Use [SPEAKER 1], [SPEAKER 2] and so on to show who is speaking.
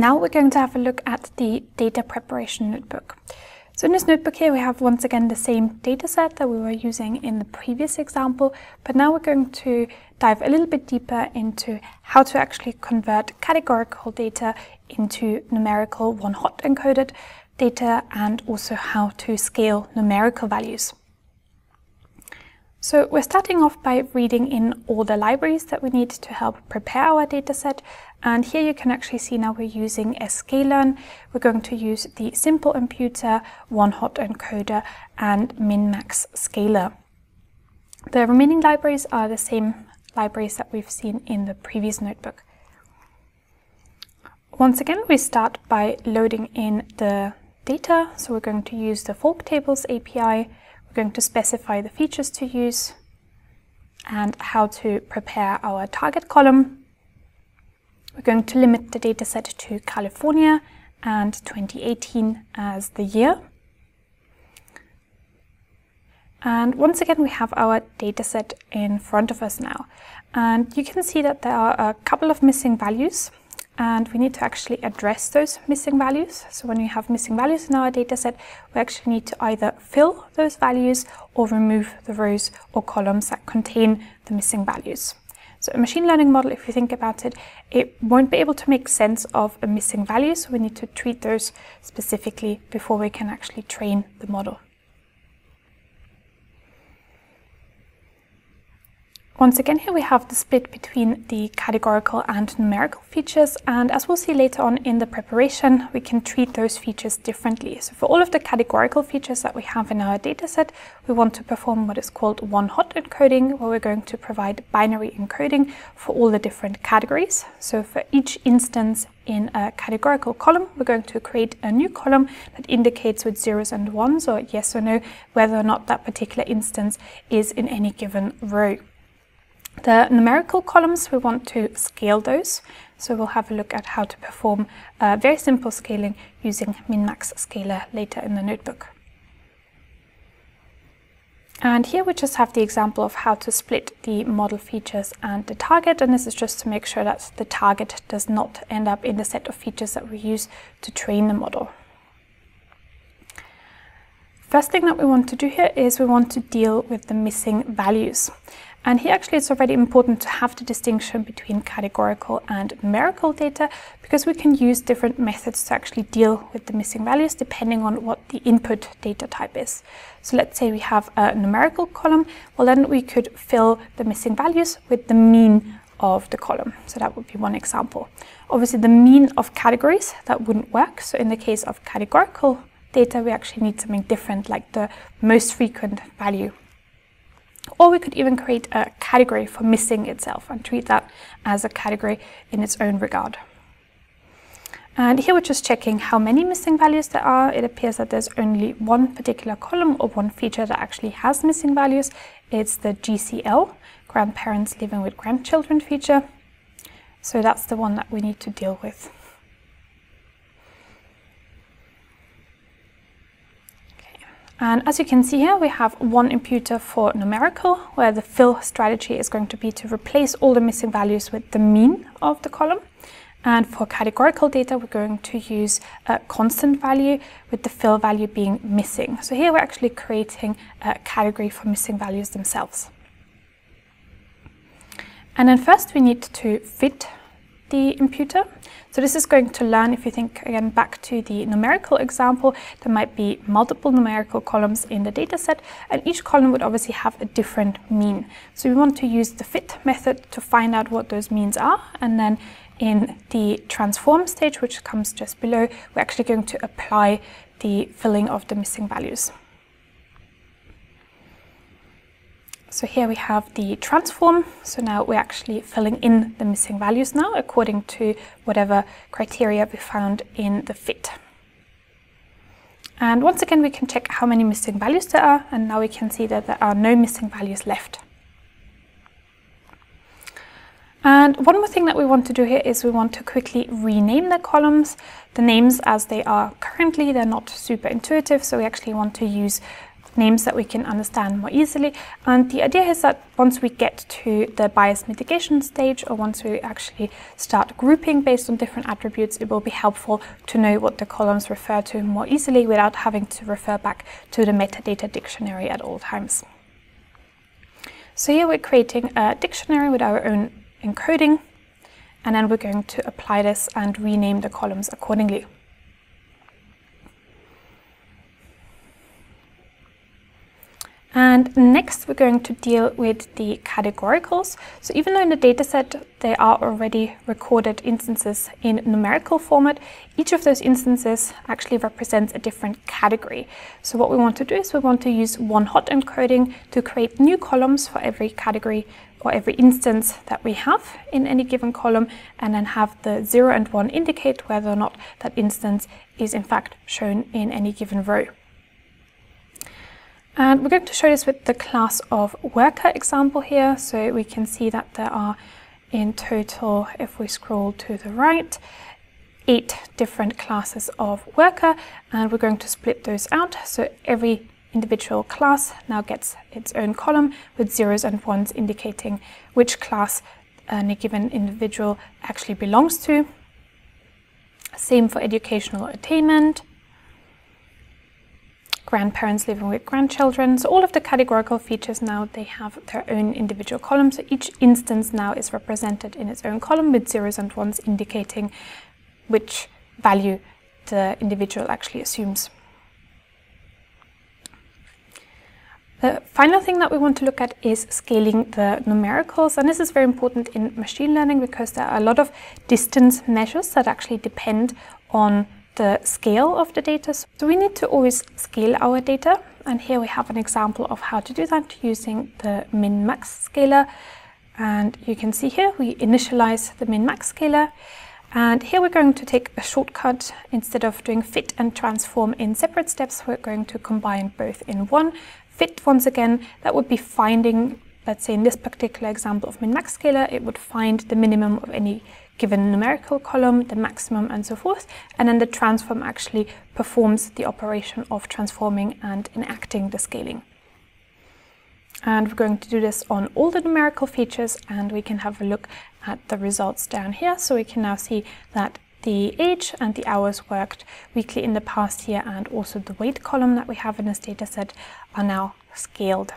[SPEAKER 1] Now we're going to have a look at the data preparation notebook. So in this notebook here, we have once again the same data set that we were using in the previous example, but now we're going to dive a little bit deeper into how to actually convert categorical data into numerical one-hot encoded data and also how to scale numerical values. So we're starting off by reading in all the libraries that we need to help prepare our dataset. And here you can actually see now we're using sklearn. We're going to use the simple imputer, one-hot encoder, and min-max scaler. The remaining libraries are the same libraries that we've seen in the previous notebook. Once again, we start by loading in the data. So we're going to use the folktables API. We're going to specify the features to use and how to prepare our target column. We're going to limit the dataset to California and 2018 as the year. And once again, we have our dataset in front of us now. And you can see that there are a couple of missing values and we need to actually address those missing values. So when we have missing values in our dataset, we actually need to either fill those values or remove the rows or columns that contain the missing values. So a machine learning model, if you think about it, it won't be able to make sense of a missing value, so we need to treat those specifically before we can actually train the model. Once again, here we have the split between the categorical and numerical features, and as we'll see later on in the preparation, we can treat those features differently. So for all of the categorical features that we have in our dataset, we want to perform what is called one-hot encoding, where we're going to provide binary encoding for all the different categories. So for each instance in a categorical column, we're going to create a new column that indicates with zeros and ones, or yes or no, whether or not that particular instance is in any given row. The numerical columns, we want to scale those. So we'll have a look at how to perform a very simple scaling using min-max scaler later in the notebook. And here we just have the example of how to split the model features and the target. And this is just to make sure that the target does not end up in the set of features that we use to train the model. First thing that we want to do here is we want to deal with the missing values. And here actually it's already important to have the distinction between categorical and numerical data because we can use different methods to actually deal with the missing values depending on what the input data type is. So let's say we have a numerical column, well then we could fill the missing values with the mean of the column. So that would be one example. Obviously the mean of categories, that wouldn't work. So in the case of categorical data, we actually need something different like the most frequent value or we could even create a category for missing itself and treat that as a category in its own regard. And here we're just checking how many missing values there are. It appears that there's only one particular column or one feature that actually has missing values. It's the GCL, grandparents living with grandchildren feature. So that's the one that we need to deal with. And as you can see here, we have one imputer for numerical, where the fill strategy is going to be to replace all the missing values with the mean of the column. And for categorical data, we're going to use a constant value with the fill value being missing. So here we're actually creating a category for missing values themselves. And then first we need to fit the imputer. So this is going to learn, if you think again back to the numerical example, there might be multiple numerical columns in the dataset, and each column would obviously have a different mean. So we want to use the fit method to find out what those means are, and then in the transform stage, which comes just below, we're actually going to apply the filling of the missing values. So here we have the transform. So now we're actually filling in the missing values now according to whatever criteria we found in the fit. And once again, we can check how many missing values there are. And now we can see that there are no missing values left. And one more thing that we want to do here is we want to quickly rename the columns. The names as they are currently, they're not super intuitive. So we actually want to use names that we can understand more easily. And the idea is that once we get to the bias mitigation stage, or once we actually start grouping based on different attributes, it will be helpful to know what the columns refer to more easily without having to refer back to the metadata dictionary at all times. So here we're creating a dictionary with our own encoding, and then we're going to apply this and rename the columns accordingly. And next we're going to deal with the categoricals. So even though in the dataset they are already recorded instances in numerical format, each of those instances actually represents a different category. So what we want to do is we want to use one hot encoding to create new columns for every category or every instance that we have in any given column and then have the 0 and 1 indicate whether or not that instance is in fact shown in any given row. And we're going to show this with the class of worker example here. So we can see that there are in total, if we scroll to the right, eight different classes of worker, and we're going to split those out. So every individual class now gets its own column with zeros and ones indicating which class any given individual actually belongs to. Same for educational attainment grandparents living with grandchildren. So all of the categorical features now, they have their own individual columns. So each instance now is represented in its own column with zeros and ones indicating which value the individual actually assumes. The final thing that we want to look at is scaling the numericals. And this is very important in machine learning because there are a lot of distance measures that actually depend on the scale of the data. So we need to always scale our data. And here we have an example of how to do that using the min-max scaler. And you can see here we initialize the min-max scaler. And here we're going to take a shortcut. Instead of doing fit and transform in separate steps, we're going to combine both in one. Fit, once again, that would be finding, let's say in this particular example of min-max scaler, it would find the minimum of any given numerical column, the maximum and so forth, and then the transform actually performs the operation of transforming and enacting the scaling. And we're going to do this on all the numerical features and we can have a look at the results down here. So we can now see that the age and the hours worked weekly in the past year and also the weight column that we have in this data set are now scaled.